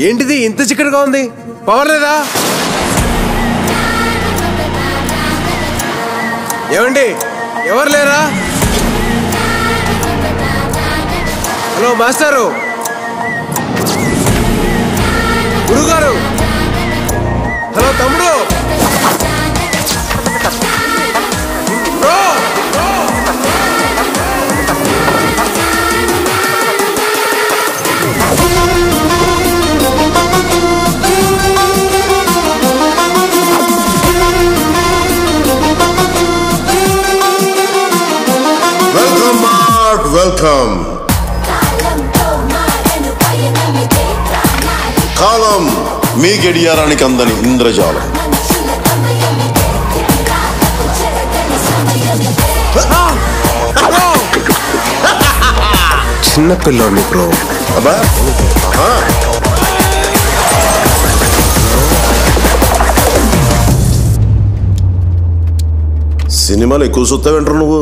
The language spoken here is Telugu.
ఏంటిది? ఇంత చిక్కడగా ఉంది. పవర్ లేదా? ఏమండి? ఎవరు లేరా? హలో మాస్టారు. గురుగారు. హలో తమ్ముడు. మార్క్ వెల్కమ్ కాలం మీ గడియారానికి అందని ఇంద్రజాలం. చిన్న పిల్లోని బ్రో. అబ్బా. సినిమాలు ఎక్కువ చూస్తావేంటారు నువ్వు?